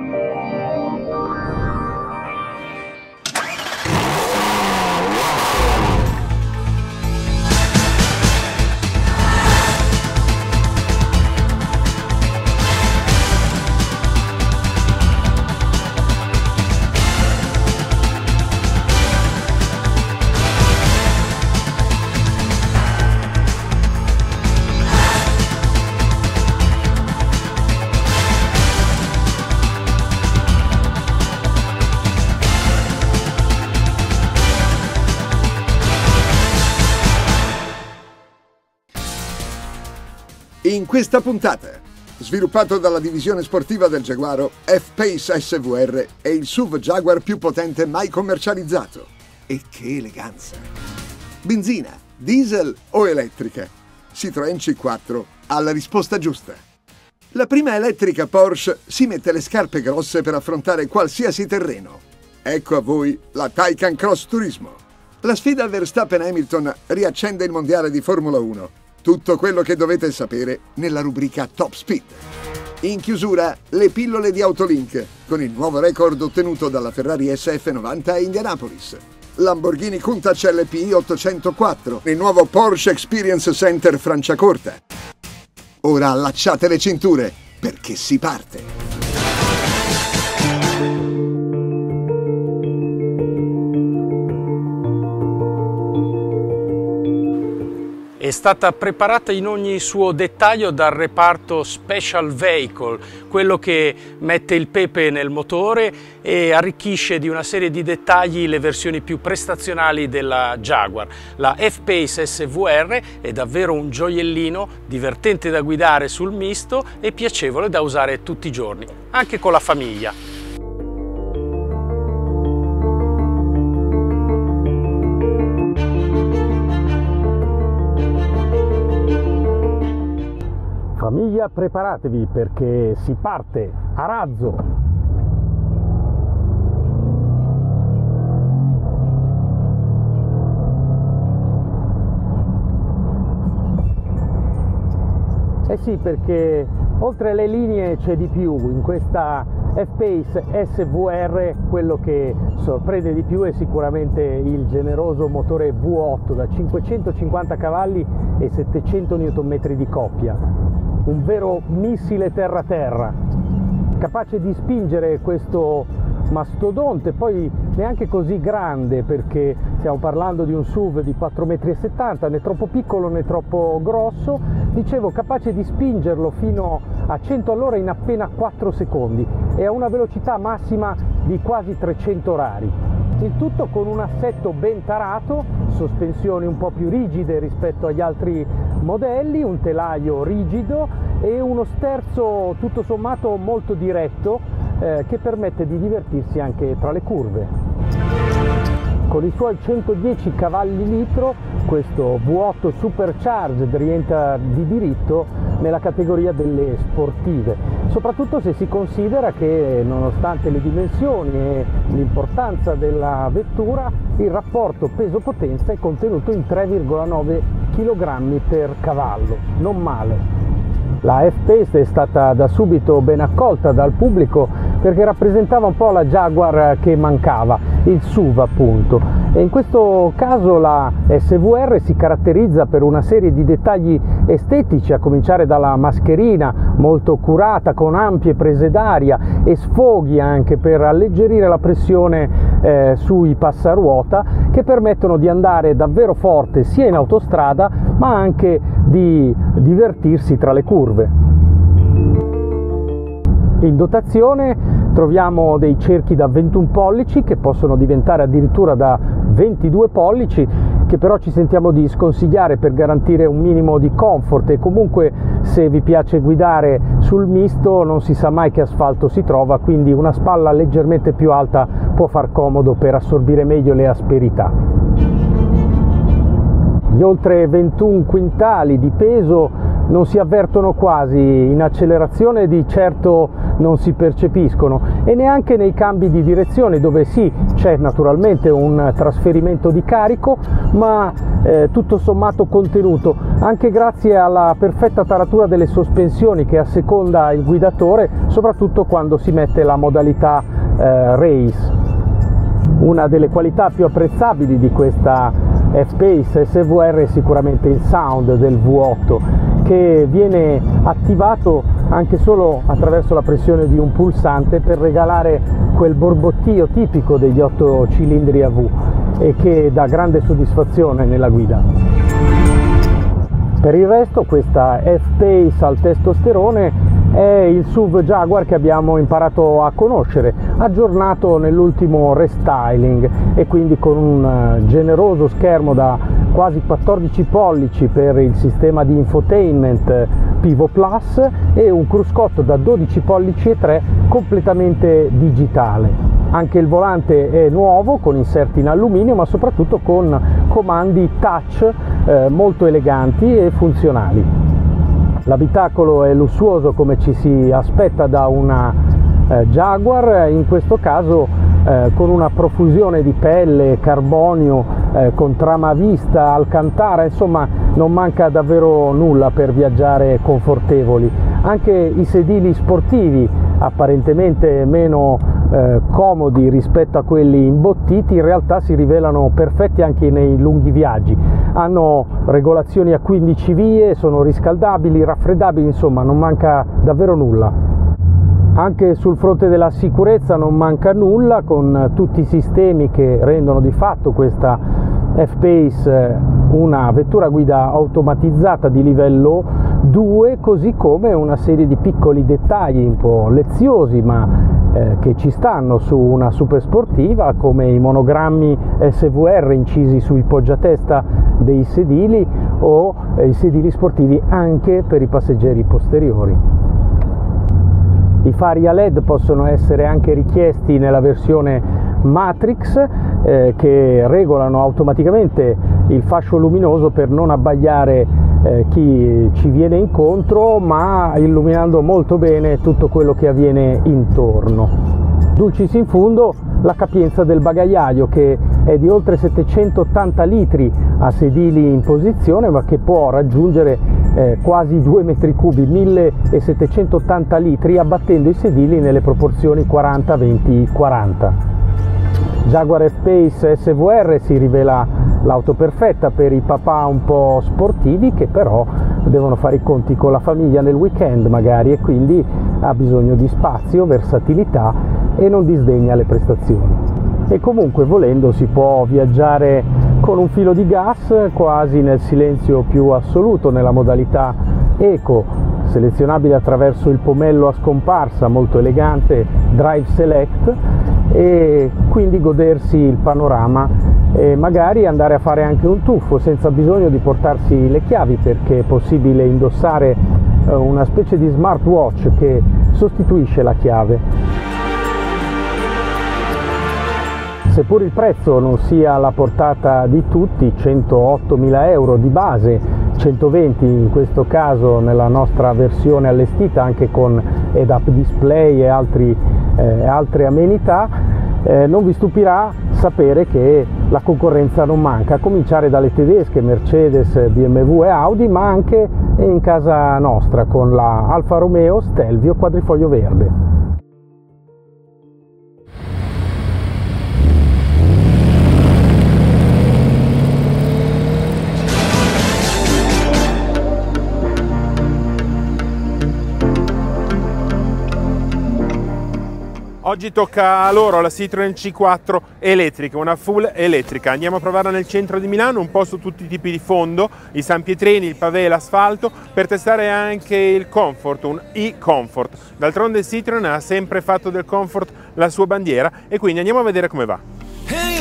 In questa puntata, sviluppato dalla divisione sportiva del Jaguaro, F-Pace SVR è il SUV Jaguar più potente mai commercializzato. E che eleganza! Benzina, diesel o elettrica? Citroën C4 ha la risposta giusta. La prima elettrica Porsche si mette le scarpe grosse per affrontare qualsiasi terreno. Ecco a voi la Taycan Cross Turismo. La sfida Verstappen-Hamilton riaccende il mondiale di Formula 1 tutto quello che dovete sapere nella rubrica Top Speed. In chiusura, le pillole di Autolink, con il nuovo record ottenuto dalla Ferrari SF90 a Indianapolis. Lamborghini Countach LPI 804, il nuovo Porsche Experience Center Franciacorta. Ora allacciate le cinture, perché si parte! È stata preparata in ogni suo dettaglio dal reparto Special Vehicle, quello che mette il pepe nel motore e arricchisce di una serie di dettagli le versioni più prestazionali della Jaguar. La F-Pace SVR è davvero un gioiellino, divertente da guidare sul misto e piacevole da usare tutti i giorni, anche con la famiglia. Famiglia preparatevi perché si parte. A razzo. Eh sì, perché oltre alle linee c'è di più. In questa F-Pace SVR, quello che sorprende di più è sicuramente il generoso motore V8 da 550 cavalli e 700 Nm di coppia un vero missile terra-terra, capace di spingere questo mastodonte, poi neanche così grande perché stiamo parlando di un SUV di 4,70 m, né troppo piccolo né troppo grosso, dicevo capace di spingerlo fino a 100 all'ora in appena 4 secondi e a una velocità massima di quasi 300 orari. Il tutto con un assetto ben tarato, sospensioni un po' più rigide rispetto agli altri modelli, un telaio rigido e uno sterzo tutto sommato molto diretto eh, che permette di divertirsi anche tra le curve. Con i suoi 110 cavalli litro questo V8 Supercharged rientra di diritto nella categoria delle sportive, soprattutto se si considera che nonostante le dimensioni e l'importanza della vettura, il rapporto peso-potenza è contenuto in 3,9 kg per cavallo, non male. La F-Pace è stata da subito ben accolta dal pubblico perché rappresentava un po' la Jaguar che mancava, il SUV appunto. E in questo caso la SVR si caratterizza per una serie di dettagli estetici, a cominciare dalla mascherina molto curata con ampie prese d'aria e sfoghi anche per alleggerire la pressione eh, sui passaruota che permettono di andare davvero forte sia in autostrada ma anche di divertirsi tra le curve. In dotazione troviamo dei cerchi da 21 pollici che possono diventare addirittura da 22 pollici che però ci sentiamo di sconsigliare per garantire un minimo di comfort e comunque se vi piace guidare sul misto non si sa mai che asfalto si trova quindi una spalla leggermente più alta può far comodo per assorbire meglio le asperità. Gli oltre 21 quintali di peso non si avvertono quasi, in accelerazione di certo non si percepiscono e neanche nei cambi di direzione dove sì c'è naturalmente un trasferimento di carico ma eh, tutto sommato contenuto, anche grazie alla perfetta taratura delle sospensioni che asseconda il guidatore, soprattutto quando si mette la modalità eh, race. Una delle qualità più apprezzabili di questa F-Pace SVR è sicuramente il sound del V8 che viene attivato anche solo attraverso la pressione di un pulsante per regalare quel borbottio tipico degli 8 cilindri a V e che dà grande soddisfazione nella guida. Per il resto questa F-Pace al testosterone è il SUV Jaguar che abbiamo imparato a conoscere, aggiornato nell'ultimo restyling e quindi con un eh, generoso schermo da quasi 14 pollici per il sistema di infotainment Pivo Plus e un cruscotto da 12 pollici e 3 completamente digitale. Anche il volante è nuovo con inserti in alluminio ma soprattutto con comandi touch eh, molto eleganti e funzionali. L'abitacolo è lussuoso come ci si aspetta da una eh, Jaguar, in questo caso eh, con una profusione di pelle, carbonio, eh, con trama a vista, alcantara, insomma non manca davvero nulla per viaggiare confortevoli. Anche i sedili sportivi, apparentemente meno eh, comodi rispetto a quelli imbottiti, in realtà si rivelano perfetti anche nei lunghi viaggi. Hanno regolazioni a 15 vie, sono riscaldabili, raffreddabili, insomma non manca davvero nulla. Anche sul fronte della sicurezza non manca nulla con tutti i sistemi che rendono di fatto questa F-Pace eh, una vettura guida automatizzata di livello 2 così come una serie di piccoli dettagli un po' leziosi ma eh, che ci stanno su una super sportiva come i monogrammi SVR incisi sui poggiatesta dei sedili o eh, i sedili sportivi anche per i passeggeri posteriori. I fari a LED possono essere anche richiesti nella versione Matrix eh, che regolano automaticamente il fascio luminoso per non abbagliare eh, chi ci viene incontro ma illuminando molto bene tutto quello che avviene intorno. Dulcis in fundo la capienza del bagagliaio che è di oltre 780 litri a sedili in posizione ma che può raggiungere eh, quasi 2 metri cubi, 1780 litri abbattendo i sedili nelle proporzioni 40-20-40. Jaguar F-Pace SVR si rivela l'auto perfetta per i papà un po' sportivi che però devono fare i conti con la famiglia nel weekend magari e quindi ha bisogno di spazio, versatilità e non disdegna le prestazioni. E comunque volendo si può viaggiare con un filo di gas quasi nel silenzio più assoluto nella modalità eco selezionabile attraverso il pomello a scomparsa molto elegante Drive Select e quindi godersi il panorama e magari andare a fare anche un tuffo senza bisogno di portarsi le chiavi perché è possibile indossare eh, una specie di smartwatch che sostituisce la chiave. Seppur il prezzo non sia alla portata di tutti, 108.000 euro di base, 120 in questo caso nella nostra versione allestita anche con head-up display e altri, eh, altre amenità, eh, non vi stupirà sapere che la concorrenza non manca, a cominciare dalle tedesche Mercedes, BMW e Audi, ma anche in casa nostra con la Alfa Romeo Stelvio quadrifoglio verde. Oggi tocca a loro la Citroen C4 elettrica, una full elettrica. Andiamo a provarla nel centro di Milano, un po' su tutti i tipi di fondo, i San Pietrini, il pavé l'asfalto, per testare anche il Comfort, un e-Comfort. D'altronde Citroen ha sempre fatto del Comfort la sua bandiera e quindi andiamo a vedere come va. Hey,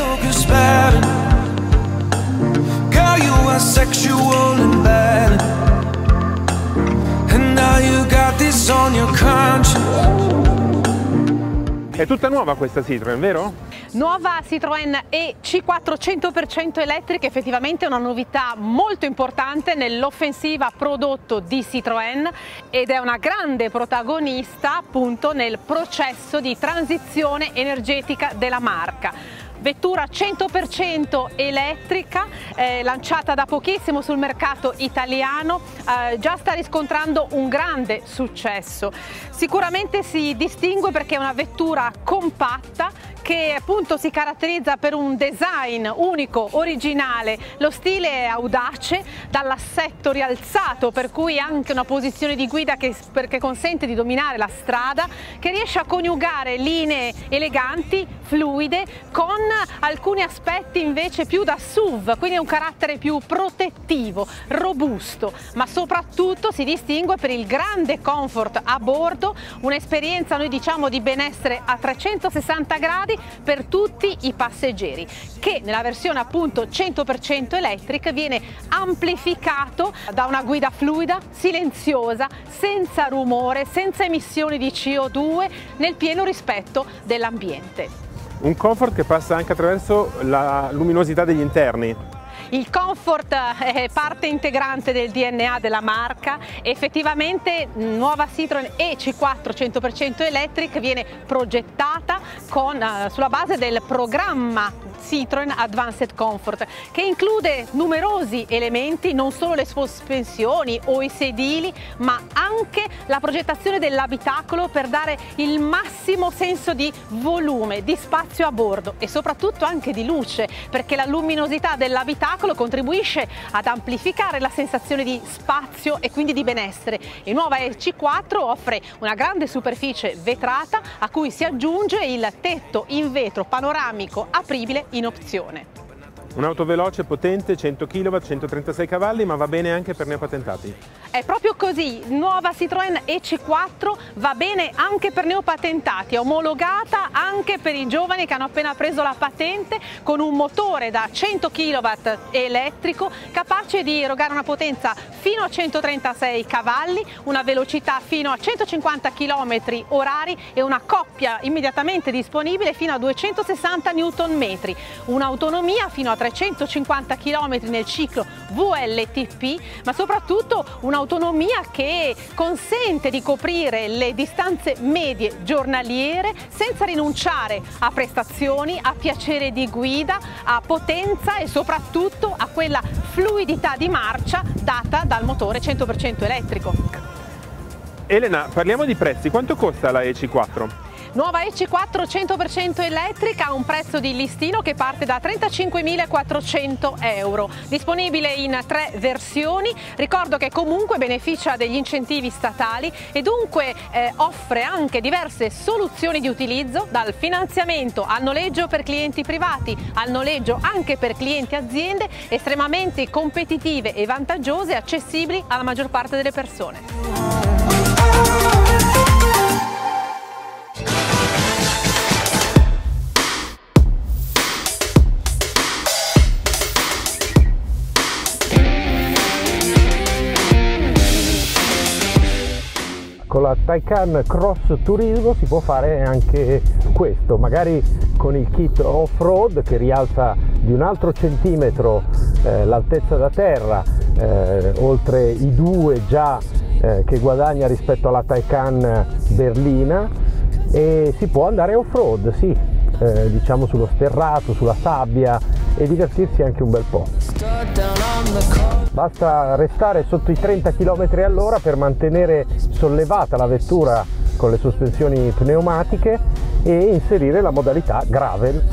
è tutta nuova questa Citroen, vero? Nuova Citroen E-C4 100% elettrica, effettivamente una novità molto importante nell'offensiva prodotto di Citroën ed è una grande protagonista appunto nel processo di transizione energetica della marca vettura 100% elettrica, eh, lanciata da pochissimo sul mercato italiano, eh, già sta riscontrando un grande successo. Sicuramente si distingue perché è una vettura compatta che appunto si caratterizza per un design unico, originale, lo stile è audace, dall'assetto rialzato per cui anche una posizione di guida che, che consente di dominare la strada, che riesce a coniugare linee eleganti, fluide, con alcuni aspetti invece più da SUV, quindi un carattere più protettivo, robusto, ma soprattutto si distingue per il grande comfort a bordo, un'esperienza noi diciamo di benessere a 360 gradi per tutti i passeggeri che nella versione appunto 100% elettrica viene amplificato da una guida fluida, silenziosa, senza rumore, senza emissioni di CO2 nel pieno rispetto dell'ambiente. Un comfort che passa anche attraverso la luminosità degli interni. Il comfort è parte integrante del DNA della marca, effettivamente nuova Citroen EC4 100% Electric viene progettata con, uh, sulla base del programma Citroen Advanced Comfort che include numerosi elementi, non solo le sospensioni o i sedili ma anche la progettazione dell'abitacolo per dare il massimo senso di volume, di spazio a bordo e soprattutto anche di luce perché la luminosità dell'abitacolo contribuisce ad amplificare la sensazione di spazio e quindi di benessere. Il nuova EC4 offre una grande superficie vetrata a cui si aggiunge il tetto in vetro panoramico apribile in opzione. Un'auto veloce, potente, 100 kW, 136 cavalli, ma va bene anche per neopatentati. È proprio così, nuova Citroën EC4 va bene anche per neopatentati, è omologata anche per i giovani che hanno appena preso la patente con un motore da 100 kW elettrico capace di erogare una potenza fino a 136 cavalli, una velocità fino a 150 km orari e una coppia immediatamente disponibile fino a 260 Nm, un'autonomia fino a 350 km nel ciclo VLTP, ma soprattutto un'autonomia che consente di coprire le distanze medie giornaliere senza rinunciare a prestazioni, a piacere di guida, a potenza e soprattutto a quella fluidità di marcia data dal motore 100% elettrico. Elena, parliamo di prezzi. Quanto costa la EC4? Nuova EC4 100% elettrica a un prezzo di listino che parte da 35.400 euro. Disponibile in tre versioni. Ricordo che comunque beneficia degli incentivi statali e dunque eh, offre anche diverse soluzioni di utilizzo dal finanziamento al noleggio per clienti privati al noleggio anche per clienti aziende estremamente competitive e vantaggiose accessibili alla maggior parte delle persone. Con la Taycan Cross Turismo si può fare anche questo, magari con il kit off-road che rialza di un altro centimetro eh, l'altezza da terra, eh, oltre i due già eh, che guadagna rispetto alla Taycan berlina. E si può andare off-road, sì, eh, diciamo sullo sterrato, sulla sabbia e divertirsi anche un bel po'. Basta restare sotto i 30 km all'ora per mantenere sollevata la vettura con le sospensioni pneumatiche e inserire la modalità gravel.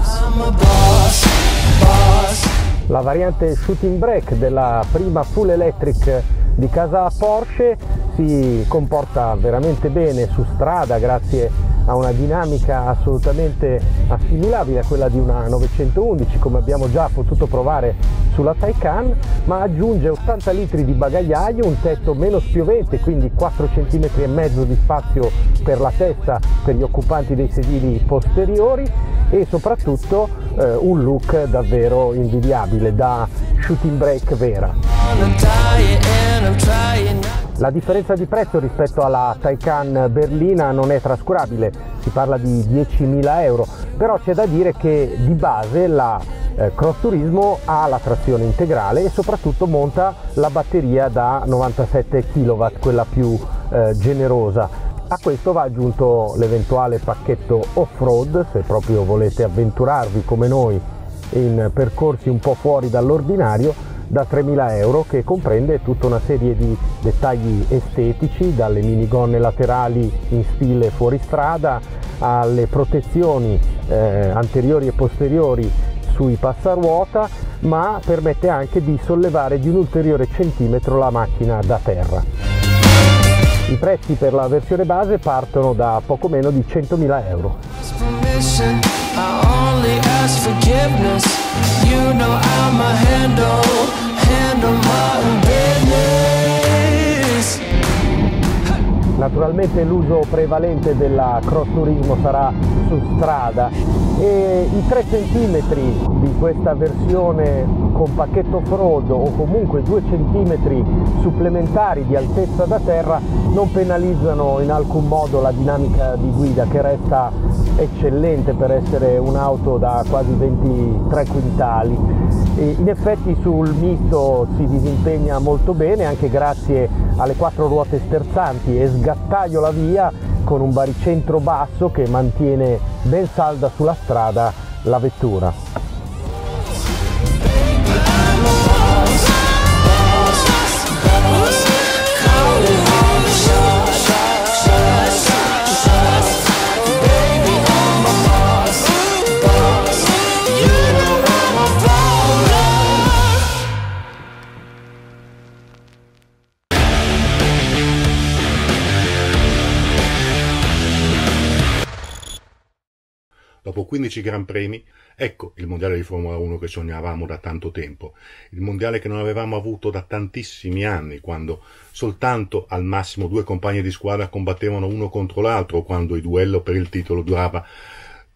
La variante shooting brake della prima full electric di casa Porsche si comporta veramente bene su strada grazie ha una dinamica assolutamente assimilabile a quella di una 911 come abbiamo già potuto provare sulla Taycan ma aggiunge 80 litri di bagagliaio, un tetto meno spiovente quindi 4 cm e mezzo di spazio per la testa per gli occupanti dei sedili posteriori e soprattutto eh, un look davvero invidiabile da shooting brake vera. La differenza di prezzo rispetto alla Taycan berlina non è trascurabile, si parla di 10.000 euro, però c'è da dire che di base la eh, Cross Turismo ha la trazione integrale e soprattutto monta la batteria da 97 kW, quella più eh, generosa. A questo va aggiunto l'eventuale pacchetto off-road se proprio volete avventurarvi come noi in percorsi un po' fuori dall'ordinario da 3.000 euro che comprende tutta una serie di dettagli estetici dalle minigonne laterali in stile fuoristrada alle protezioni eh, anteriori e posteriori sui passaruota ma permette anche di sollevare di un ulteriore centimetro la macchina da terra. I prezzi per la versione base partono da poco meno di 100.000 euro. Naturalmente l'uso prevalente della cross turismo sarà su strada e i 3 cm di questa versione con pacchetto frodo o comunque 2 cm supplementari di altezza da terra non penalizzano in alcun modo la dinamica di guida che resta eccellente per essere un'auto da quasi 23 quintali. E in effetti sul misto si disimpegna molto bene anche grazie alle quattro ruote sterzanti e sgattaio la via con un baricentro basso che mantiene ben salda sulla strada la vettura. 15 Gran Premi, ecco il mondiale di Formula 1 che sognavamo da tanto tempo, il mondiale che non avevamo avuto da tantissimi anni, quando soltanto al massimo due compagni di squadra combattevano uno contro l'altro, quando il duello per il titolo durava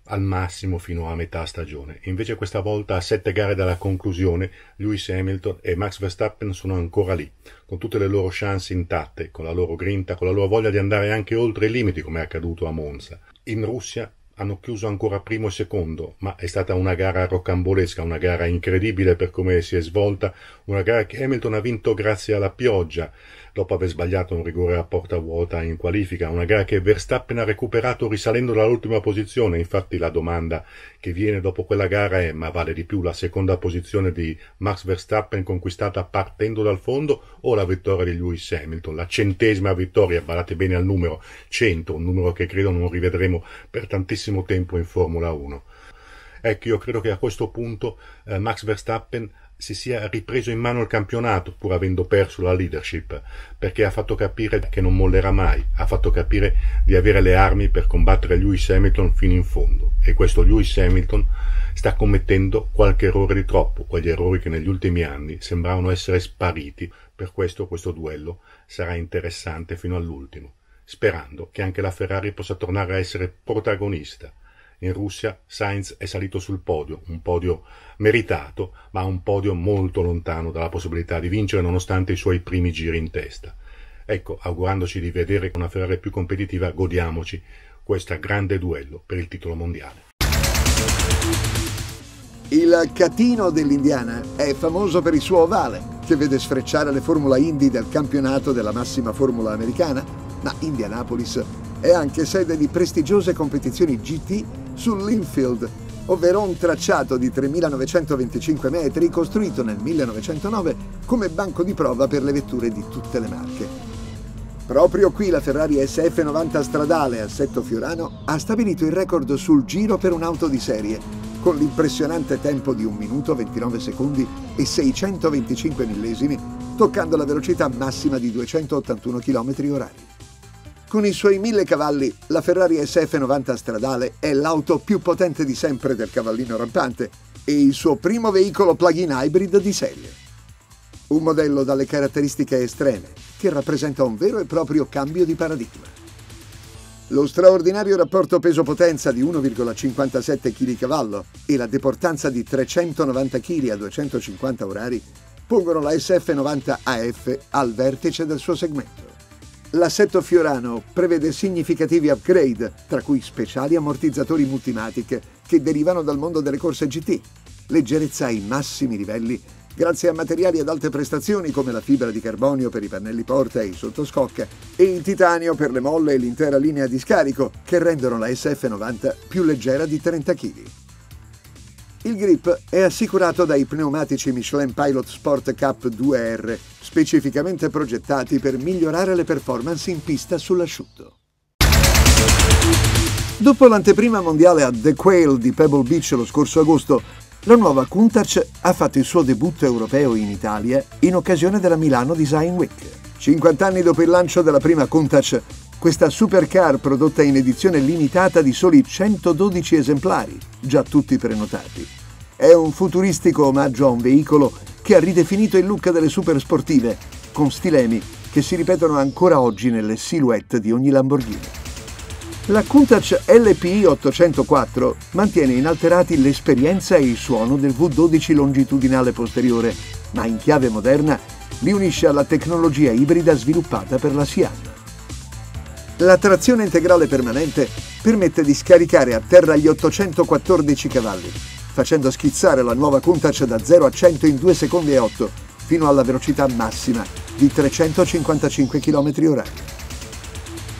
al massimo fino a metà stagione. Invece questa volta a sette gare dalla conclusione Lewis Hamilton e Max Verstappen sono ancora lì, con tutte le loro chance intatte, con la loro grinta, con la loro voglia di andare anche oltre i limiti come è accaduto a Monza. In Russia hanno chiuso ancora primo e secondo, ma è stata una gara rocambolesca, una gara incredibile per come si è svolta, una gara che Hamilton ha vinto grazie alla pioggia, dopo aver sbagliato un rigore a porta vuota in qualifica, una gara che Verstappen ha recuperato risalendo dall'ultima posizione, infatti la domanda che viene dopo quella gara è ma vale di più la seconda posizione di Max Verstappen conquistata partendo dal fondo o la vittoria di Lewis Hamilton, la centesima vittoria, badate bene al numero 100, un numero che credo non rivedremo per tantissimo tempo in Formula 1. Ecco, io credo che a questo punto eh, Max Verstappen si sia ripreso in mano il campionato pur avendo perso la leadership, perché ha fatto capire che non mollerà mai, ha fatto capire di avere le armi per combattere Lewis Hamilton fino in fondo. E questo Lewis Hamilton sta commettendo qualche errore di troppo, quegli errori che negli ultimi anni sembravano essere spariti, per questo questo duello sarà interessante fino all'ultimo, sperando che anche la Ferrari possa tornare a essere protagonista in Russia Sainz è salito sul podio, un podio meritato, ma un podio molto lontano dalla possibilità di vincere nonostante i suoi primi giri in testa. Ecco, augurandoci di vedere una Ferrari più competitiva, godiamoci questo grande duello per il titolo mondiale. Il Catino dell'Indiana è famoso per il suo ovale, che vede sfrecciare le Formula Indy del campionato della massima Formula americana, ma Indianapolis è anche sede di prestigiose competizioni GT sull'infield, ovvero un tracciato di 3.925 metri costruito nel 1909 come banco di prova per le vetture di tutte le marche. Proprio qui la Ferrari SF90 stradale Assetto Fiorano ha stabilito il record sul giro per un'auto di serie, con l'impressionante tempo di 1 minuto 29 secondi e 625 millesimi, toccando la velocità massima di 281 km h con i suoi 1000 cavalli, la Ferrari SF90 stradale è l'auto più potente di sempre del cavallino rampante e il suo primo veicolo plug-in hybrid di serie. Un modello dalle caratteristiche estreme che rappresenta un vero e proprio cambio di paradigma. Lo straordinario rapporto peso-potenza di 1,57 kg e la deportanza di 390 kg a 250 orari pongono la SF90 AF al vertice del suo segmento. L'assetto Fiorano prevede significativi upgrade, tra cui speciali ammortizzatori multimatic che derivano dal mondo delle corse GT, leggerezza ai massimi livelli grazie a materiali ad alte prestazioni come la fibra di carbonio per i pannelli porta e i sottoscocca e il titanio per le molle e l'intera linea di scarico che rendono la SF90 più leggera di 30 kg. Il grip è assicurato dai pneumatici Michelin Pilot Sport Cup 2R, specificamente progettati per migliorare le performance in pista sull'asciutto. Dopo l'anteprima mondiale a The Quail di Pebble Beach lo scorso agosto, la nuova Countach ha fatto il suo debutto europeo in Italia in occasione della Milano Design Week. 50 anni dopo il lancio della prima Countach, questa supercar prodotta in edizione limitata di soli 112 esemplari, già tutti prenotati. È un futuristico omaggio a un veicolo che ha ridefinito il look delle super sportive, con stilemi che si ripetono ancora oggi nelle silhouette di ogni Lamborghini. La Countach LPI 804 mantiene inalterati l'esperienza e il suono del V12 longitudinale posteriore, ma in chiave moderna li unisce alla tecnologia ibrida sviluppata per la Siam. La trazione integrale permanente permette di scaricare a terra gli 814 cavalli, facendo schizzare la nuova Countach da 0 a 100 in 2 secondi e 8, fino alla velocità massima di 355 km/h.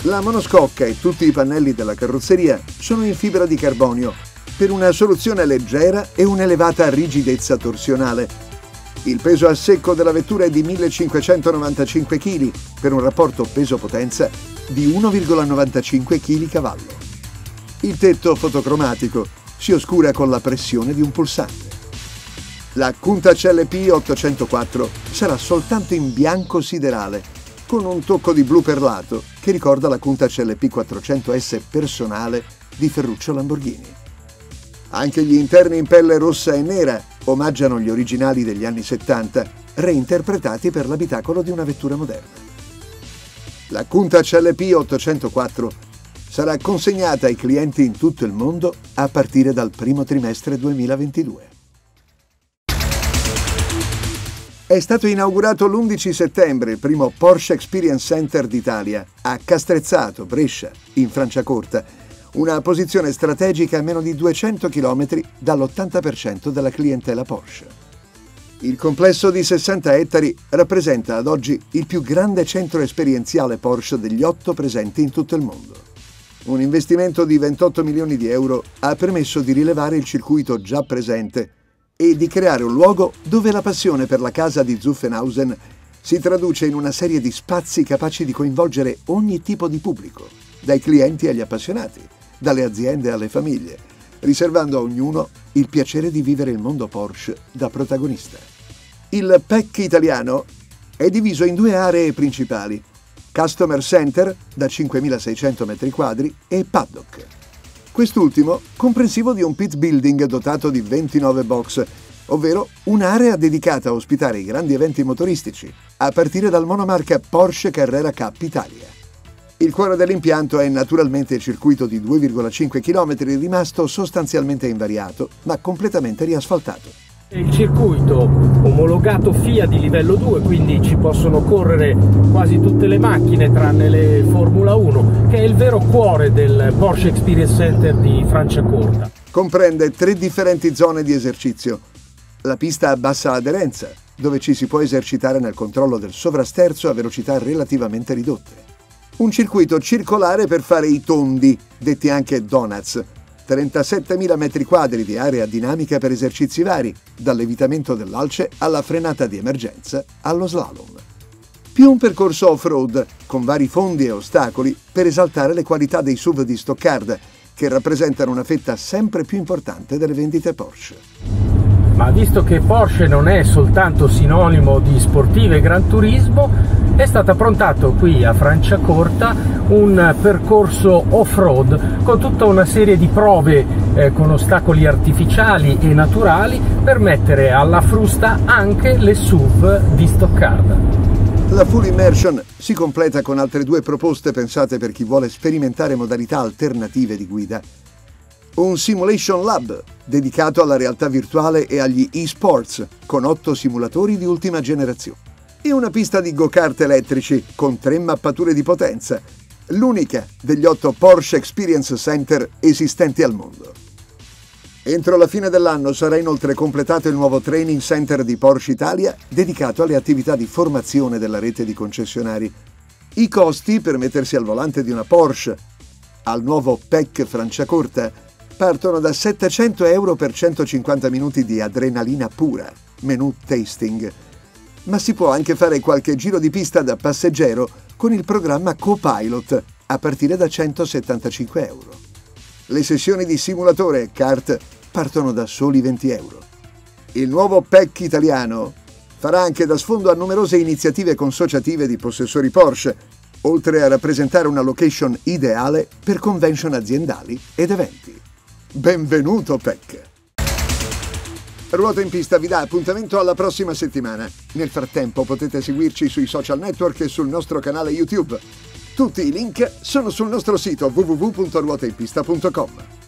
La monoscocca e tutti i pannelli della carrozzeria sono in fibra di carbonio per una soluzione leggera e un'elevata rigidezza torsionale. Il peso a secco della vettura è di 1595 kg per un rapporto peso-potenza di 1,95 kg Il tetto fotocromatico si oscura con la pressione di un pulsante. La Countach LP 804 sarà soltanto in bianco siderale con un tocco di blu perlato che ricorda la Countach LP 400S personale di Ferruccio Lamborghini. Anche gli interni in pelle rossa e nera omaggiano gli originali degli anni 70, reinterpretati per l'abitacolo di una vettura moderna. La Countach LP 804 sarà consegnata ai clienti in tutto il mondo a partire dal primo trimestre 2022. È stato inaugurato l'11 settembre il primo Porsche Experience Center d'Italia a Castrezzato, Brescia, in Franciacorta, una posizione strategica a meno di 200 km dall'80% della clientela Porsche. Il complesso di 60 ettari rappresenta ad oggi il più grande centro esperienziale Porsche degli otto presenti in tutto il mondo. Un investimento di 28 milioni di euro ha permesso di rilevare il circuito già presente e di creare un luogo dove la passione per la casa di Zuffenhausen si traduce in una serie di spazi capaci di coinvolgere ogni tipo di pubblico, dai clienti agli appassionati, dalle aziende alle famiglie, riservando a ognuno il piacere di vivere il mondo Porsche da protagonista. Il PEC italiano è diviso in due aree principali, Customer Center da 5.600 m2 e Paddock quest'ultimo comprensivo di un pit building dotato di 29 box, ovvero un'area dedicata a ospitare i grandi eventi motoristici, a partire dal monomarca Porsche Carrera Cup Italia. Il cuore dell'impianto è naturalmente il circuito di 2,5 km rimasto sostanzialmente invariato, ma completamente riasfaltato. Il circuito omologato FIA di livello 2, quindi ci possono correre quasi tutte le macchine tranne le Formula 1, che è il vero cuore del Porsche Experience Center di Franciacorta. Comprende tre differenti zone di esercizio. La pista a bassa aderenza, dove ci si può esercitare nel controllo del sovrasterzo a velocità relativamente ridotte. Un circuito circolare per fare i tondi, detti anche donuts, 37.000 m2 di area dinamica per esercizi vari, dall'evitamento dell'alce alla frenata di emergenza allo slalom. Più un percorso off-road, con vari fondi e ostacoli, per esaltare le qualità dei SUV di Stoccarda, che rappresentano una fetta sempre più importante delle vendite Porsche ma visto che Porsche non è soltanto sinonimo di sportive e gran turismo, è stato approntato qui a Franciacorta un percorso off-road con tutta una serie di prove eh, con ostacoli artificiali e naturali per mettere alla frusta anche le SUV di Stoccarda. La Full Immersion si completa con altre due proposte pensate per chi vuole sperimentare modalità alternative di guida un Simulation Lab dedicato alla realtà virtuale e agli e-sports con otto simulatori di ultima generazione e una pista di go-kart elettrici con tre mappature di potenza, l'unica degli otto Porsche Experience Center esistenti al mondo. Entro la fine dell'anno sarà inoltre completato il nuovo training center di Porsche Italia dedicato alle attività di formazione della rete di concessionari. I costi per mettersi al volante di una Porsche al nuovo PEC Franciacorta partono da 700 euro per 150 minuti di adrenalina pura, menu tasting. Ma si può anche fare qualche giro di pista da passeggero con il programma Copilot a partire da 175 euro. Le sessioni di simulatore e kart partono da soli 20 euro. Il nuovo PEC italiano farà anche da sfondo a numerose iniziative consociative di possessori Porsche, oltre a rappresentare una location ideale per convention aziendali ed eventi. Benvenuto PEC! Ruota in pista vi dà appuntamento alla prossima settimana. Nel frattempo potete seguirci sui social network e sul nostro canale YouTube. Tutti i link sono sul nostro sito www.ruotainpista.com.